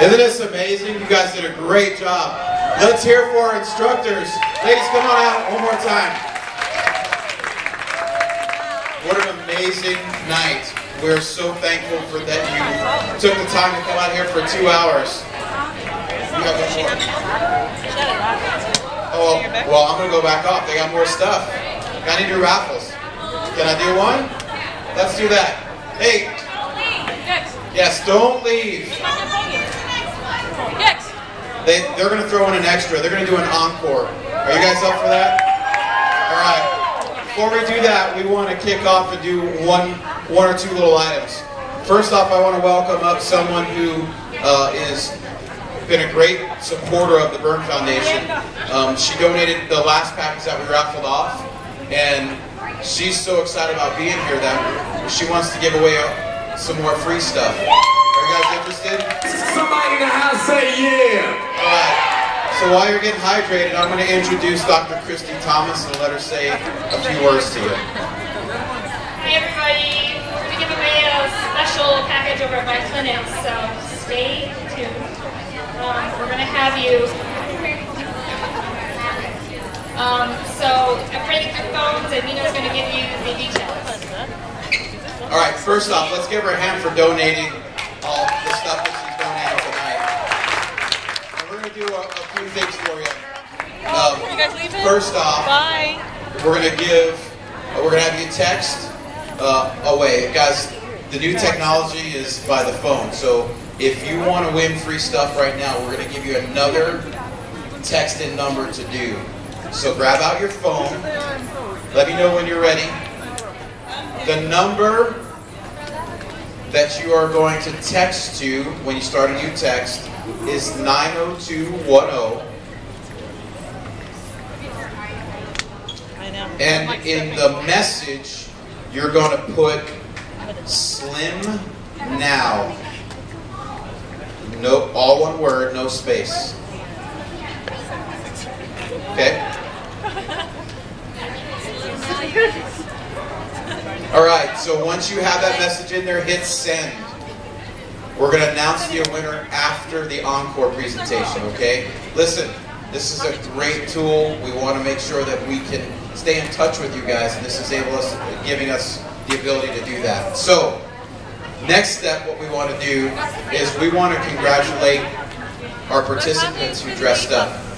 Isn't this amazing? You guys did a great job. Let's hear for our instructors. Ladies, come on out one more time. What an amazing night. We're so thankful for that you took the time to come out here for two hours. You have one more. Oh, well, I'm going to go back off. They got more stuff. I need your raffles? Can I do one? Let's do that. Hey, yes, don't leave. They, they're going to throw in an extra. They're going to do an encore. Are you guys up for that? All right. Before we do that, we want to kick off and do one, one or two little items. First off, I want to welcome up someone who uh, is been a great supporter of the Burn Foundation. Um, she donated the last package that we raffled off, and she's so excited about being here that she wants to give away uh, some more free stuff. Are you guys interested? Somebody in the house say yeah. So while you're getting hydrated, I'm going to introduce Dr. Christy Thomas and let her say a few words to you. Hi everybody, we're going to give away a special package over at my clinic, so stay tuned. Um, we're going to have you. Um, so I'm printing your phones and Nina's going to give you the details. All right, first off, let's give her a hand for donating guys leaving? First off, Bye. we're going to give, we're going to have you text uh, away. Guys, the new technology is by the phone. So if you want to win free stuff right now, we're going to give you another text in number to do. So grab out your phone. Let me know when you're ready. The number that you are going to text to when you start a new text is 90210. I know. And in the message, you're going to put Slim Now. No, all one word, no space. Okay? All right, so once you have that message in there, hit send. We're going to announce the winner after the encore presentation, okay? Listen, this is a great tool. We want to make sure that we can stay in touch with you guys, and this is able us, giving us the ability to do that. So, next step, what we want to do is we want to congratulate our participants who dressed up.